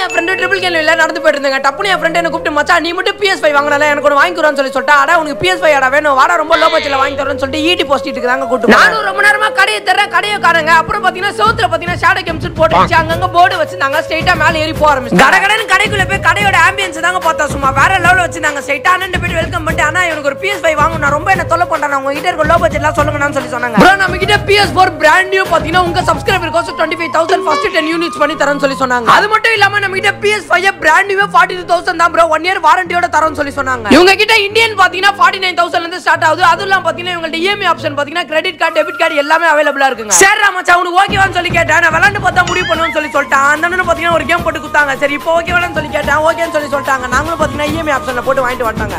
என் friend triple கேள்வி இல்ல நடந்து போயிட்டு இருந்தேங்க. டப்புனு என் ஃப்ரெண்ட் என்ன கூப்பிட்டு மச்சான் நீ மட்டும் பிஎஸ் ஃபைவ் வாங்கினால எனக்கு ஒன்று வாங்கிக்கிறோம்னு சொல்லி சொல்லிட்டா அடா உனக்கு பிஎஸ் ஃபைவ் அடா வேணும் வாடா ரொம்ப லோ பட்ஜெட்ல வாங்கி தரேன்னு சொல்லிட்டு ஈட்டி போஸ்ட் தாங்க கூட்டு நானும் ரொம்ப நேரமா கடையை தரேன் கடையை காரங்க அப்புறம் பாத்தீங்கன்னா சவுத்துல பாத்தீங்கன்னா ஷேடோ கேம்ஸ் போட்டு வச்சு அங்கங்க போர்டு வச்சு நாங்க ஸ்ட்ரைட்டா மேல ஏறி போக ஆரம்பிச்சு கடகடன்னு கடைக்குள்ள போய் கடையோட ஆம்பியன்ஸ் தாங்க பார்த்தா சும்மா வேற லெவலில் வச்சு நாங்க ஸ்ட்ரைட்டா அண்ணன் வெல்கம் பண்ணிட்டு அண்ணா எனக்கு ஒரு பிஎஸ் ஃபைவ் வாங்கணும். நான் ரொம்ப என்ன தொல்லை பண்றேன். உங்ககிட்ட இருக்க லோ பட்ஜெட்லாம் சொல்லுங்கன்னு சொல்லி சொன்னாங்க. ப்ரோ நம்ம கிட்ட பிஎஸ் ஃபோர் பிராண்ட் நியூ பாத்தீங்கன்னா உங்க சப்ஸ்கிரைபர் கோசம் twenty five thousand first ten units பண்ணி தரேன்னு சொல்லி சொன்னாங்க. அது மட்டும் இல்லாம நம்ம கிட்ட BS five brand new forty two thousand தான் ப்ரோ ஒன் இயர் வாரண்டியோட தரோம்னு சொல்லி சொன்னாங்க. இவங்க கிட்ட இந்தியன் பாத்தீங்கன்னா ஃபார்ட்டி நைன் தௌசண்ட்ல இருந்து ஸ்டார்ட் ஆகுது. அதுவும் இல்லாம பாத்தீங்கன்னா இவங்கள்ட்ட இஎம்ஐ ஆப்ஷன் பாத்தீங்கன்னா கிரெடிட் கார்டு டெபிட் கார்டு எல்லாமே அவைலபிளா இருக்குங்க. சரி மச்சான் உனக்கு ஓகேவான்னு சொல்லி கேட்டேன். நான் விளாண்டு பார்த்தா சொல்லி சொல்லிட்டான். அந்த அண்ணன் பார்த்தீங்கன்னா ஒரு கேம் போட்டு கொடுத்தாங்க. சரி இப்போ ஓகேவான்னு சொல்லி கேட்டேன். ஓகேன்னு சொல்லி சொல்லிட்டாங்க. நாங்களும் பார்த்தீங்கன்னா இஎம்ஐ ஆப்ஷனில் போட்டு வாங்கிட்டு வந்தாங்க